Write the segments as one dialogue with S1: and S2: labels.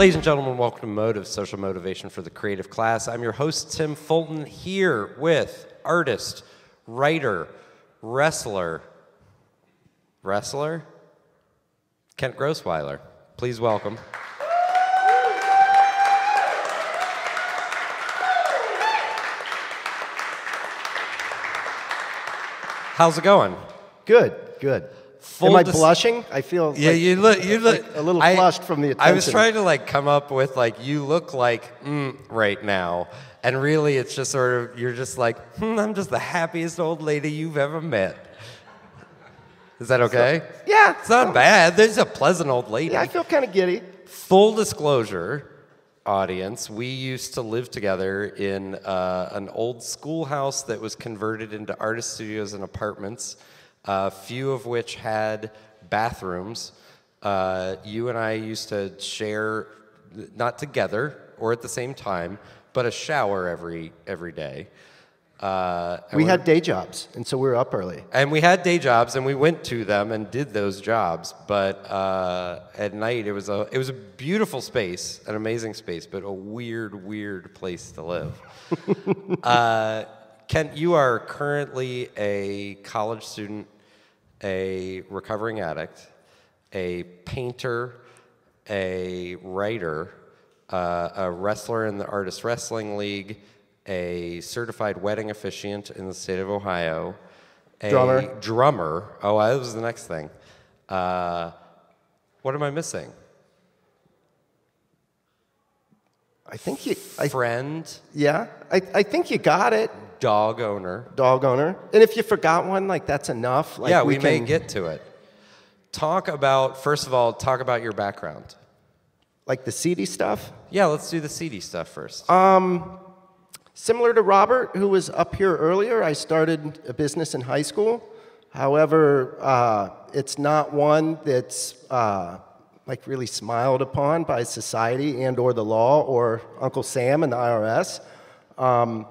S1: Ladies and gentlemen, welcome to Motive, Social Motivation for the Creative Class. I'm your host, Tim Fulton, here with artist, writer, wrestler, wrestler, Kent Grosswiler. Please welcome. How's it going?
S2: Good, good. Am I blushing? I feel
S1: Yeah,
S2: like,
S1: you look. You look
S2: like a little
S1: I-
S2: flushed from the attention.
S1: I was trying to like come up with like you look like mm, right now, and really it's just sort of you're just like hmm, I'm just the happiest old lady you've ever met. Is that okay?
S2: yeah,
S1: It's not bad. There's a pleasant old lady.
S2: yeah, I feel kind of giddy.
S1: Full disclosure, audience, we used to live together in uh, an old schoolhouse that was converted into artist studios and apartments, a few of which had bathrooms. Uh, you and I used to share, not together or at the same time, but a shower every every day. Uh,
S2: We had day jobs, and so we were up early.
S1: and we had day jobs, and we went to them and did those jobs. But uh, at night, it was a it was a beautiful space, an amazing space, but a weird, weird place to live. uh, Kent, you are currently a college student, a recovering addict, a painter, a writer, uh, a wrestler in the Artist Wrestling League, a certified wedding officiant in the state of Ohio, a
S2: Drummer.
S1: drummer. Oh, that was the next thing. Uh, what am I missing?
S2: I think you, I,
S1: Friend,
S2: yeah, I, I think you got it,
S1: dog owner.
S2: dog owner. And if you forgot one, like that's enough. Like
S1: yeah, we, may
S2: can-
S1: get to it. Talk about first of all, talk about your background.
S2: like the seedy stuff.
S1: Yeah, let's do the seedy stuff first.
S2: Similar to Robert, who was up here earlier, I started a business in high school. However, uh, it's not one that's uh, like really smiled upon by society and or the law or Uncle Sam and the IRS. Um,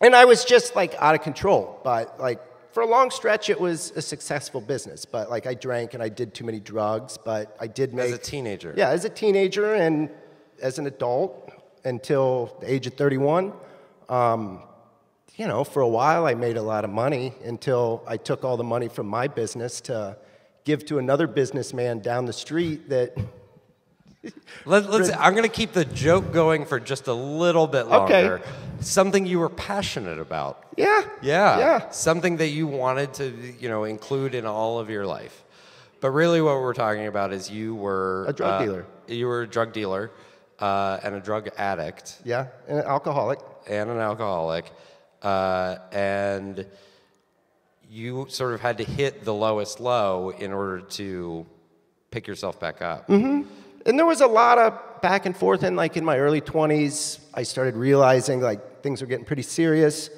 S2: and I was just like out of control. But like for a long stretch, it was a successful business. But like I drank and I did too many drugs. But I did make
S1: As a teenager.
S2: yeah, as a teenager and as an adult until the age of 31. Um, you know, for a while I made a lot of money until I took all the money from my business to give to another businessman down the street that,
S1: Let, let's. I'm going to keep the joke going for just a little bit longer. Okay. Something you were passionate about.
S2: yeah,
S1: Yeah.
S2: yeah.
S1: Something that you wanted to, you know, include in all of your life. But really, what we're talking about is you were
S2: A drug
S1: uh,
S2: dealer.
S1: You were a drug dealer uh, and a drug addict
S2: Yeah, and an alcoholic.
S1: and an alcoholic, uh, and you sort of had to hit the lowest low in order to pick yourself back up.
S2: And there was a lot of back and forth, and like in my early 20s, I started realizing like things were getting pretty serious.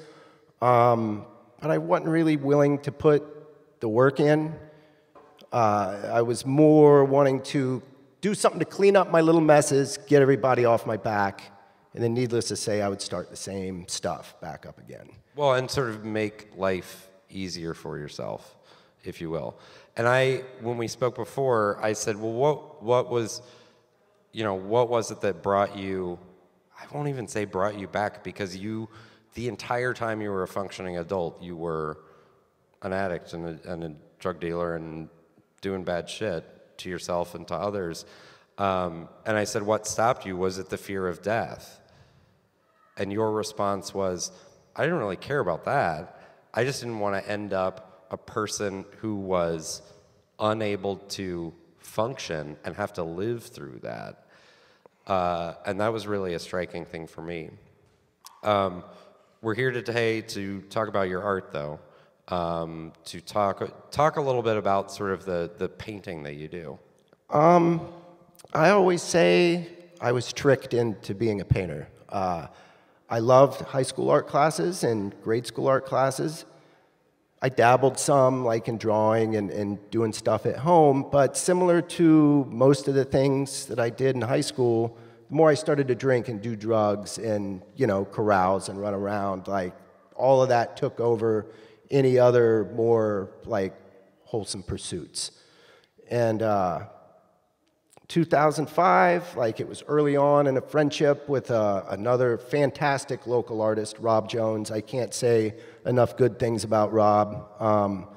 S2: Um, but I wasn't really willing to put the work in. Uh, I was more wanting to do something to clean up my little messes, get everybody off my back, and then needless to say, I would start the same stuff back up again.
S1: Well, and sort of make life easier for yourself, if you will. And I, when we spoke before, I said, well, what, what was, you know, what was it that brought you, I won't even say brought you back because you, the entire time you were a functioning adult, you were an addict and a, and a drug dealer and doing bad shit to yourself and to others. Um, and I said, what stopped you? Was it the fear of death? And your response was, I didn't really care about that. I just didn't want to end up a person who was unable to function and have to live through that. Uh, and that was really a striking thing for me. Um, we're here today to talk about your art, though. Um, to talk talk a little bit about sort of the the painting that you do.
S2: I always say I was tricked into being a painter. Uh, I loved high school art classes and grade school art classes. I dabbled some, like in drawing and, and doing stuff at home, but similar to most of the things that I did in high school, the more I started to drink and do drugs and, you know, carouse and run around, like all of that took over any other more like wholesome pursuits. And uh, 2005, like it was early on in a friendship with uh, another fantastic local artist, Rob Jones. I can't say enough good things about Rob. Um,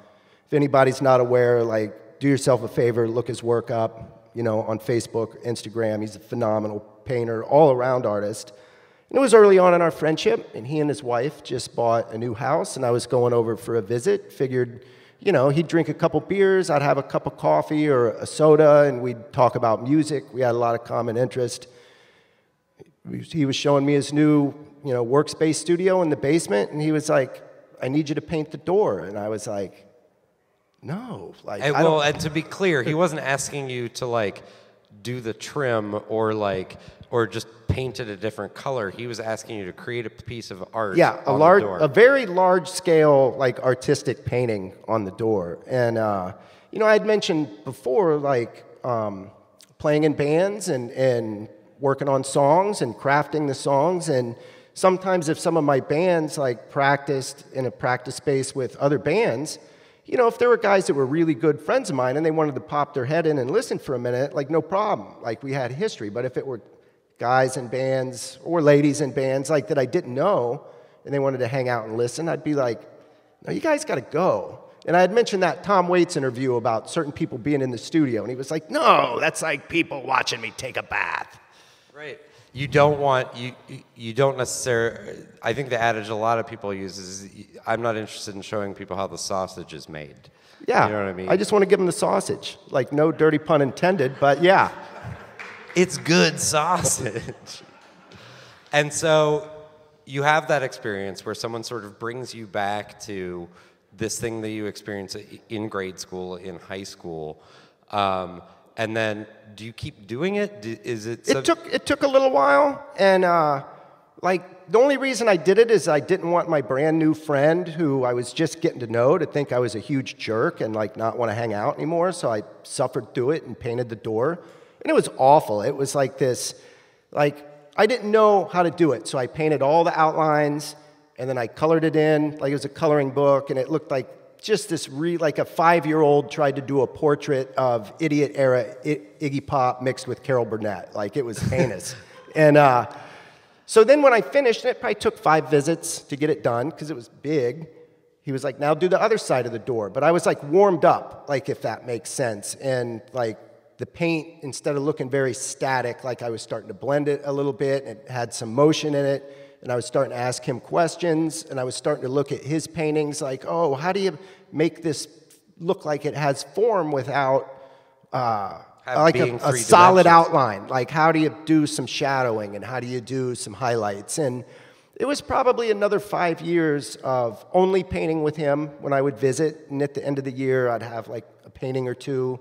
S2: if anybody's not aware, like, do yourself a favor, look his work up, you know, on Facebook, Instagram. He's a phenomenal painter, all around artist. And it was early on in our friendship, and he and his wife just bought a new house, and I was going over for a visit. Figured, you know, he'd drink a couple beers, I'd have a cup of coffee or a soda, and we'd talk about music. We had a lot of common interest. He was showing me his new, you know, workspace studio in the basement, and he was like, "I need you to paint the door," and I was like, "No, like."
S1: And,
S2: I
S1: well, and to be clear, he wasn't asking you to like do the trim or like or just painted a different color. He was asking you to create a piece of art.
S2: Yeah, a
S1: on
S2: large,
S1: the door.
S2: a very large scale, like artistic painting on the door. And uh, you know, I had mentioned before, like um, playing in bands and and working on songs and crafting the songs. And sometimes, if some of my bands like practiced in a practice space with other bands, you know, if there were guys that were really good friends of mine and they wanted to pop their head in and listen for a minute, like no problem. Like we had history. But if it were guys in bands or ladies in bands like that I didn't know and they wanted to hang out and listen, I'd be like, no, you guys got to go. And I had mentioned that Tom Waits interview about certain people being in the studio, and he was like, no, that's like people watching me take a bath.
S1: Right. You don't want you you- you don't necessarily. I think the adage a lot of people use is, "I'm not interested in showing people how the sausage is made."
S2: Yeah.
S1: You know what I mean?
S2: I just want to give them the sausage. Like, no dirty pun intended, but yeah.
S1: It's good sausage. and so you have that experience where someone sort of brings you back to this thing that you experienced in grade school, in high school. Um, and then do you keep doing it? Do- Is it,
S2: It took it took a little while, and uh, like the only reason I did it is I didn't want my brand new friend, who I was just getting to know, to think I was a huge jerk and like not want to hang out anymore. So I suffered through it and painted the door, and it was awful. It was like this, like I didn't know how to do it, so I painted all the outlines, and then I colored it in like it was a coloring book, and it looked like just this re like a five year old tried to do a portrait of idiot era I- Iggy Pop mixed with Carol Burnett. Like it was heinous. and uh, so then when I finished, and it probably took five visits to get it done because it was big. He was like, now do the other side of the door. But I was like warmed up, like if that makes sense. And like the paint, instead of looking very static, like I was starting to blend it a little bit and it had some motion in it and I was starting to ask him questions, and I was starting to look at his paintings like, oh, how do you make this look like it has form without uh, like a, a solid outline? Like, how do you do some shadowing and how do you do some highlights? And it was probably another five years of only painting with him when I would visit, and at the end of the year, I'd have like a painting or two.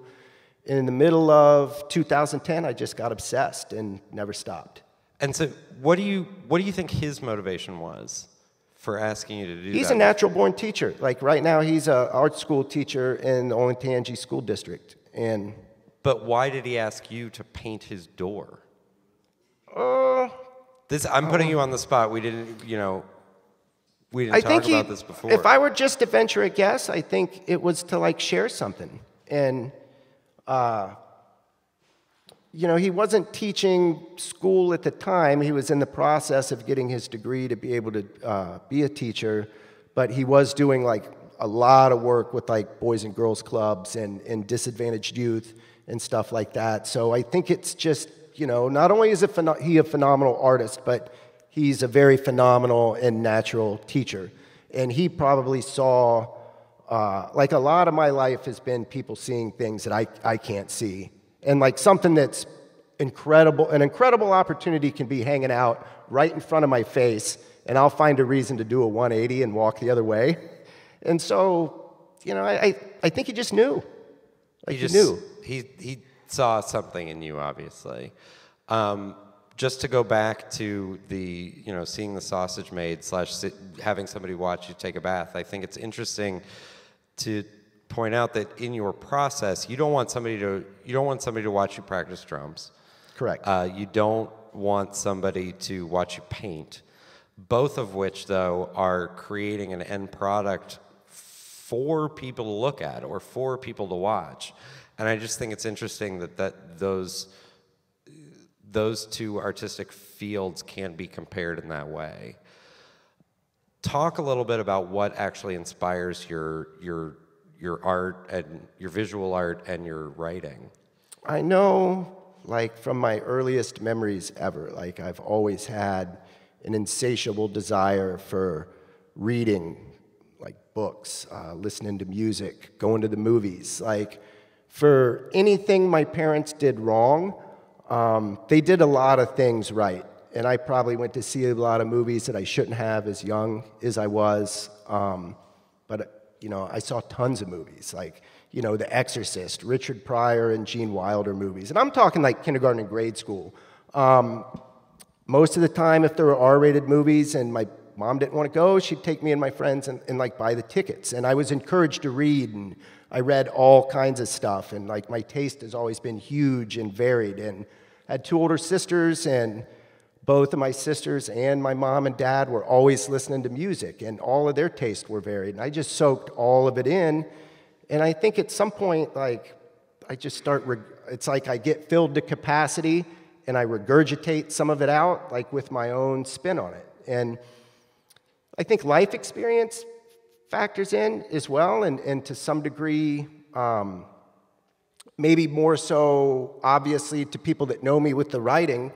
S2: In the middle of 2010, I just got obsessed and never stopped.
S1: and so what do you what do you think his motivation was for asking you to do
S2: He's
S1: that?
S2: a natural born teacher. Like right now, he's an art school teacher in the Olentangy School District. And
S1: But why did he ask you to paint his door?
S2: uh,
S1: This I'm putting you on the spot. We didn't, you know, we didn't
S2: I
S1: talk
S2: think he,
S1: about this before.
S2: if I were just to venture a guess, I think it was to like share something. And, uh, you know, he wasn't teaching school at the time. He was in the process of getting his degree to be able to uh, be a teacher, but he was doing like a lot of work with like boys and girls clubs and, and disadvantaged youth and stuff like that. So I think it's just, you know, not only is he a phenomenal artist, but he's a very phenomenal and natural teacher. And he probably saw, uh, like a lot of my life has been people seeing things that I, I can't see. And like something that's incredible, an incredible opportunity can be hanging out right in front of my face, and I'll find a reason to do a 180 and walk the other way. And so, you know, I, I, I think he just knew. Like he,
S1: just
S2: knew.
S1: he he saw something in you, obviously. Um, just to go back to the you know seeing the sausage made slash having somebody watch you take a bath. I think it's interesting to point out that in your process, you don't want somebody to you don't want somebody to watch you practice drums.
S2: Correct.
S1: Uh, you don't want somebody to watch you paint. Both of which, though, are creating an end product for people to look at or for people to watch. And I just think it's interesting that, that those those two artistic fields can be compared in that way. Talk a little bit about what actually inspires your your your art and your visual art and your writing.
S2: I know, like from my earliest memories ever, like I've always had an insatiable desire for reading, like books, uh, listening to music, going to the movies. Like for anything my parents did wrong, um, they did a lot of things right. And I probably went to see a lot of movies that I shouldn't have as young as I was. Um, but, you know, I saw tons of movies, like, you know, The Exorcist, Richard Pryor and Gene Wilder movies. And I'm talking like kindergarten and grade school. Um, most of the time, if there were R rated movies and my mom didn't want to go, she'd take me and my friends and, and like buy the tickets. And I was encouraged to read and I read all kinds of stuff. And like my taste has always been huge and varied. And I had two older sisters and both of my sisters and my mom and dad were always listening to music, and all of their tastes were varied. And I just soaked all of it in. And I think at some point, like, I just start, it's like I get filled to capacity and I regurgitate some of it out, like with my own spin on it. And I think life experience factors in as well, and, and to some degree, um, maybe more so obviously to people that know me with the writing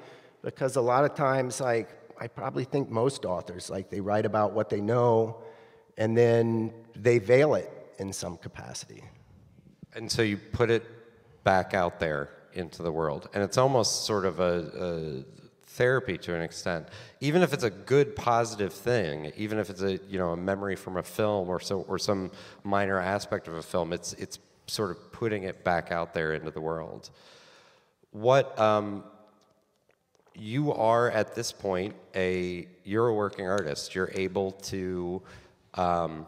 S2: because a lot of times, like, I probably think most authors, like, they write about what they know and then they veil it in some capacity.
S1: And so you put it back out there into the world. And it's almost sort of a, a therapy to an extent. Even if it's a good positive thing, even if it's a you know a memory from a film or so or some minor aspect of a film, it's it's sort of putting it back out there into the world. What um, you are at this point a you're a working artist. You're able to um,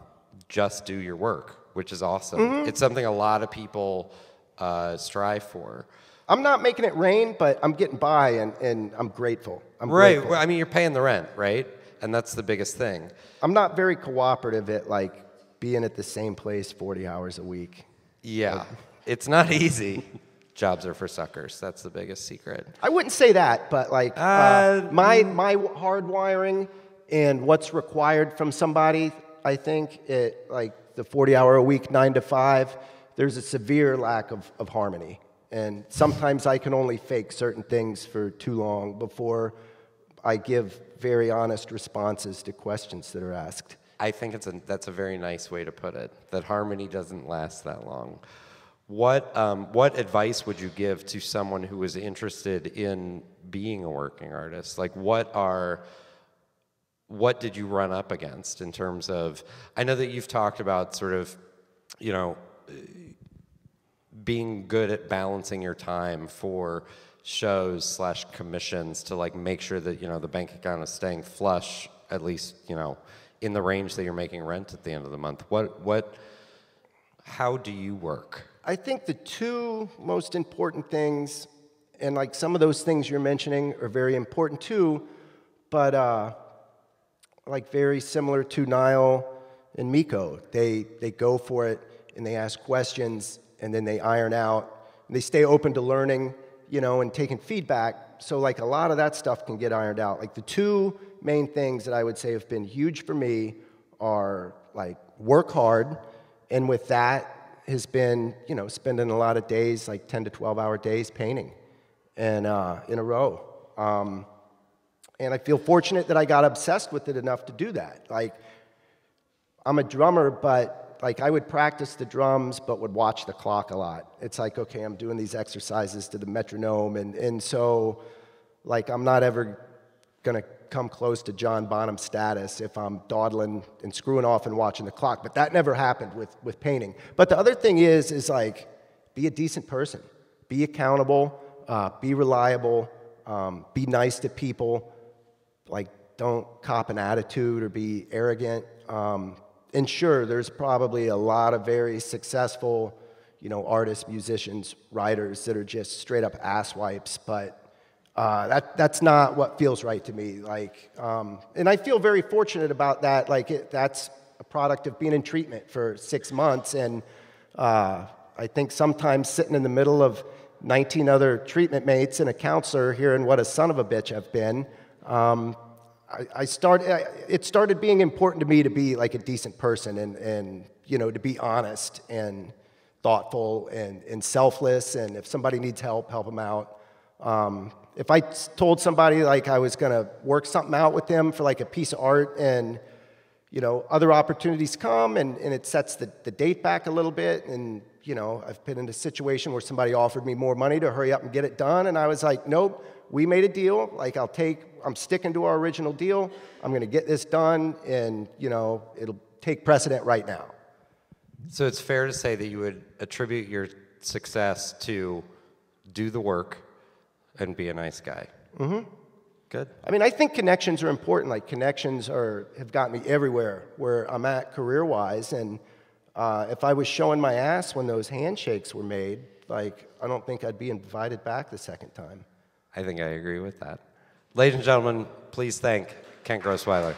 S1: just do your work, which is awesome. Mm-hmm. It's something a lot of people uh, strive for.
S2: I'm not making it rain, but I'm getting by, and, and I'm grateful. I'm
S1: right.
S2: Grateful.
S1: Well, I mean, you're paying the rent, right? And that's the biggest thing.
S2: I'm not very cooperative at like being at the same place 40 hours a week.
S1: Yeah, like, it's not easy jobs are for suckers. That's the biggest secret.
S2: I wouldn't say that, but like uh, uh, my my hardwiring and what's required from somebody, I think it like the 40 hour a week, nine to five. There's a severe lack of, of harmony, and sometimes I can only fake certain things for too long before I give very honest responses to questions that are asked.
S1: I think it's a, that's a very nice way to put it. That harmony doesn't last that long. What, um, what advice would you give to someone who is interested in being a working artist? Like, what are, what did you run up against in terms of, I know that you've talked about sort of, you know, being good at balancing your time for shows slash commissions to like make sure that, you know, the bank account is staying flush, at least, you know, in the range that you're making rent at the end of the month. What, what, how do you work?
S2: I think the two most important things, and like some of those things you're mentioning are very important too, but uh, like very similar to Niall and Miko. They, they go for it and they ask questions and then they iron out. They stay open to learning, you know, and taking feedback. So like a lot of that stuff can get ironed out. Like the two main things that I would say have been huge for me are like work hard, and with that has been, you know, spending a lot of days, like 10 to 12 hour days painting and uh, in a row. Um, and I feel fortunate that I got obsessed with it enough to do that. Like, I'm a drummer, but like I would practice the drums, but would watch the clock a lot. It's like, okay, I'm doing these exercises to the metronome, and, and so like I'm not ever gonna come close to John Bonham status if I'm dawdling and screwing off and watching the clock. But that never happened with, with painting. But the other thing is, is like, be a decent person, be accountable, uh, be reliable, um, be nice to people. Like, don't cop an attitude or be arrogant. Um, and sure, there's probably a lot of very successful, you know, artists, musicians, writers that are just straight up asswipes, but uh, that, that's not what feels right to me. Like, um, and I feel very fortunate about that. Like, it, that's a product of being in treatment for six months. And uh, I think sometimes sitting in the middle of 19 other treatment mates and a counselor hearing what a son of a bitch I've been, um, I, I started, it started being important to me to be like a decent person and, and you know, to be honest and thoughtful and, and selfless. And if somebody needs help, help them out. Um, if I told somebody like I was going to work something out with them for like a piece of art and you know, other opportunities come and, and it sets the, the date back a little bit. And, you know, I've been in a situation where somebody offered me more money to hurry up and get it done. And I was like, nope, we made a deal. Like, I'll take, I'm sticking to our original deal. I'm going to get this done. And, you know, it'll take precedent right now.
S1: So it's fair to say that you would attribute your success to do the work and be a nice guy. Mm-hmm. Good.
S2: I mean, I think connections are important. Like connections are have got me everywhere where I'm at career-wise, and uh, if I was showing my ass when those handshakes were made, like I don't think I'd be invited back the second time.
S1: I think I agree with that. Ladies and gentlemen, please thank Kent Grosswiler.